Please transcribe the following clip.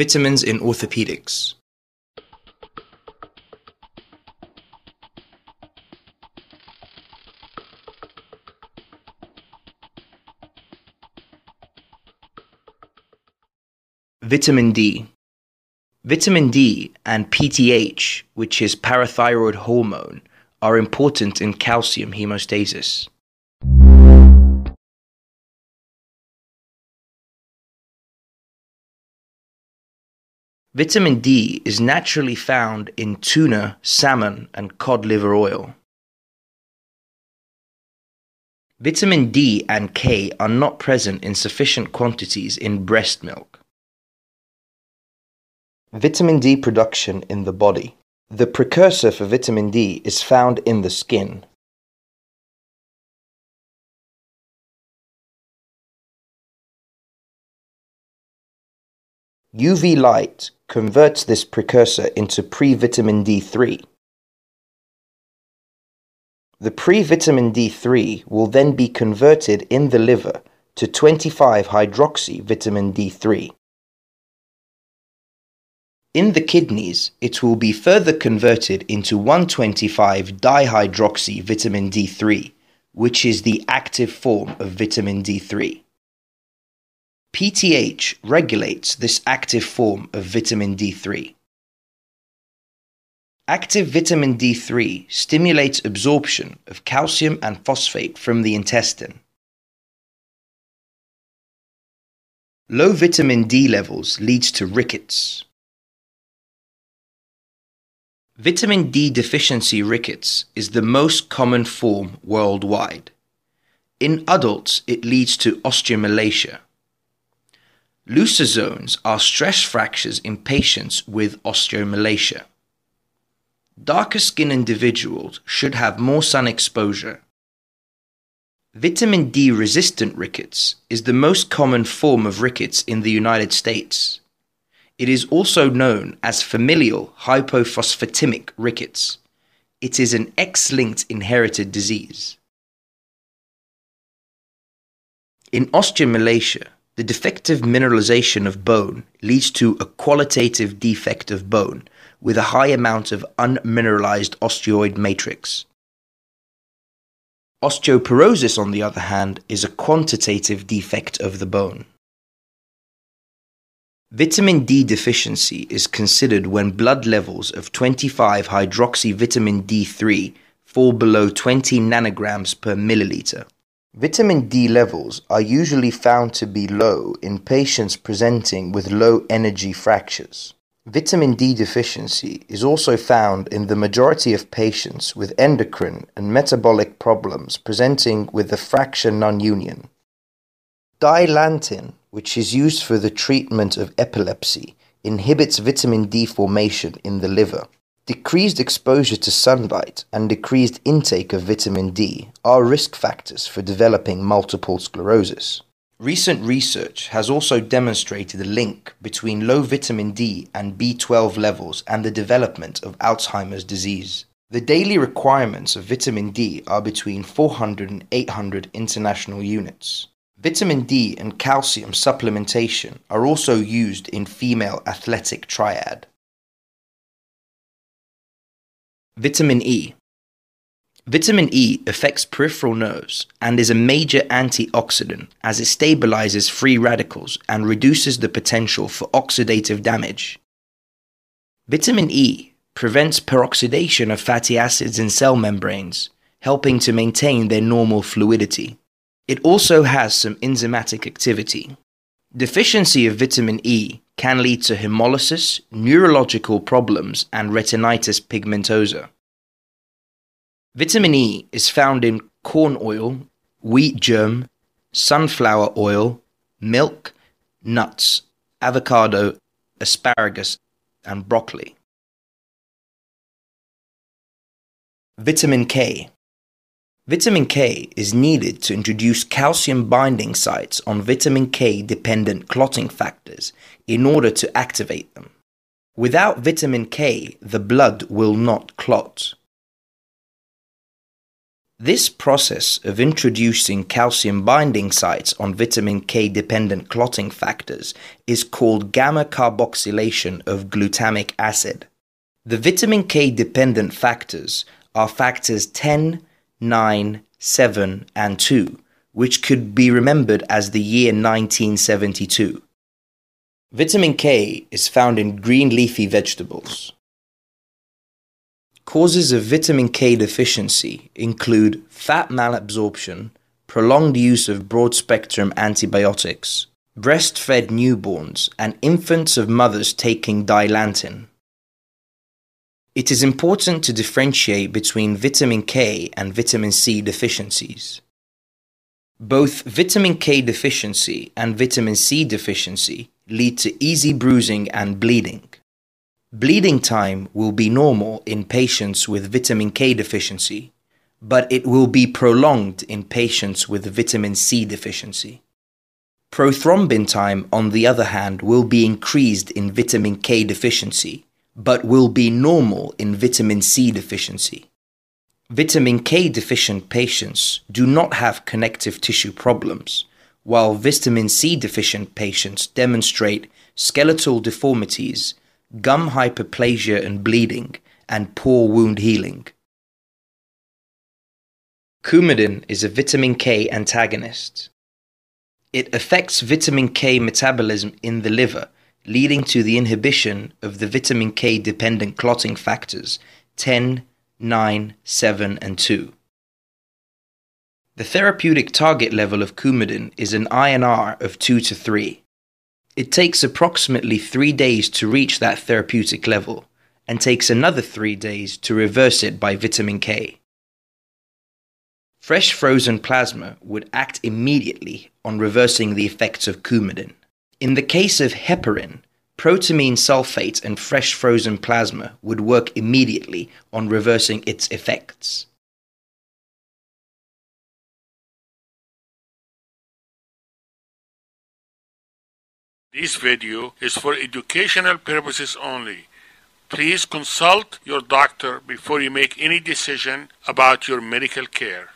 Vitamins in orthopedics. Vitamin D. Vitamin D and PTH, which is parathyroid hormone, are important in calcium hemostasis. Vitamin D is naturally found in tuna, salmon, and cod liver oil. Vitamin D and K are not present in sufficient quantities in breast milk. Vitamin D production in the body. The precursor for vitamin D is found in the skin. UV light converts this precursor into pre-vitamin D3. The pre-vitamin D3 will then be converted in the liver to 25-hydroxy vitamin D3. In the kidneys, it will be further converted into 125-dihydroxy vitamin D3, which is the active form of vitamin D3. PTH regulates this active form of vitamin D3. Active vitamin D3 stimulates absorption of calcium and phosphate from the intestine. Low vitamin D levels leads to rickets. Vitamin D deficiency rickets is the most common form worldwide. In adults, it leads to osteomalacia. Looser zones are stress fractures in patients with osteomalacia. Darker skin individuals should have more sun exposure. Vitamin D resistant rickets is the most common form of rickets in the United States. It is also known as familial hypophosphatemic rickets. It is an X linked inherited disease. In osteomalacia, the defective mineralization of bone leads to a qualitative defect of bone with a high amount of unmineralized osteoid matrix. Osteoporosis, on the other hand, is a quantitative defect of the bone. Vitamin D deficiency is considered when blood levels of 25 hydroxyvitamin D3 fall below 20 nanograms per milliliter. Vitamin D levels are usually found to be low in patients presenting with low energy fractures. Vitamin D deficiency is also found in the majority of patients with endocrine and metabolic problems presenting with the fracture non-union. Dilantin, which is used for the treatment of epilepsy, inhibits vitamin D formation in the liver. Decreased exposure to sunlight and decreased intake of vitamin D are risk factors for developing multiple sclerosis. Recent research has also demonstrated a link between low vitamin D and B12 levels and the development of Alzheimer's disease. The daily requirements of vitamin D are between 400 and 800 international units. Vitamin D and calcium supplementation are also used in female athletic triad. Vitamin E. Vitamin E affects peripheral nerves and is a major antioxidant as it stabilizes free radicals and reduces the potential for oxidative damage. Vitamin E prevents peroxidation of fatty acids in cell membranes, helping to maintain their normal fluidity. It also has some enzymatic activity. Deficiency of vitamin E can lead to hemolysis, neurological problems, and retinitis pigmentosa. Vitamin E is found in corn oil, wheat germ, sunflower oil, milk, nuts, avocado, asparagus, and broccoli. Vitamin K Vitamin K is needed to introduce calcium binding sites on vitamin K dependent clotting factors in order to activate them. Without vitamin K, the blood will not clot. This process of introducing calcium binding sites on vitamin K dependent clotting factors is called gamma carboxylation of glutamic acid. The vitamin K dependent factors are factors 10, 9, 7, and 2, which could be remembered as the year 1972. Vitamin K is found in green leafy vegetables. Causes of vitamin K deficiency include fat malabsorption, prolonged use of broad spectrum antibiotics, breastfed newborns, and infants of mothers taking dilantin. It is important to differentiate between vitamin K and vitamin C deficiencies. Both vitamin K deficiency and vitamin C deficiency lead to easy bruising and bleeding. Bleeding time will be normal in patients with vitamin K deficiency, but it will be prolonged in patients with vitamin C deficiency. Prothrombin time, on the other hand, will be increased in vitamin K deficiency, but will be normal in vitamin C deficiency. Vitamin K deficient patients do not have connective tissue problems, while vitamin C deficient patients demonstrate skeletal deformities gum hyperplasia and bleeding, and poor wound healing. Coumadin is a vitamin K antagonist. It affects vitamin K metabolism in the liver, leading to the inhibition of the vitamin K dependent clotting factors 10, 9, 7, and 2. The therapeutic target level of Coumadin is an INR of 2 to 3. It takes approximately three days to reach that therapeutic level and takes another three days to reverse it by vitamin K. Fresh frozen plasma would act immediately on reversing the effects of coumadin. In the case of heparin, protamine sulfate and fresh frozen plasma would work immediately on reversing its effects. This video is for educational purposes only. Please consult your doctor before you make any decision about your medical care.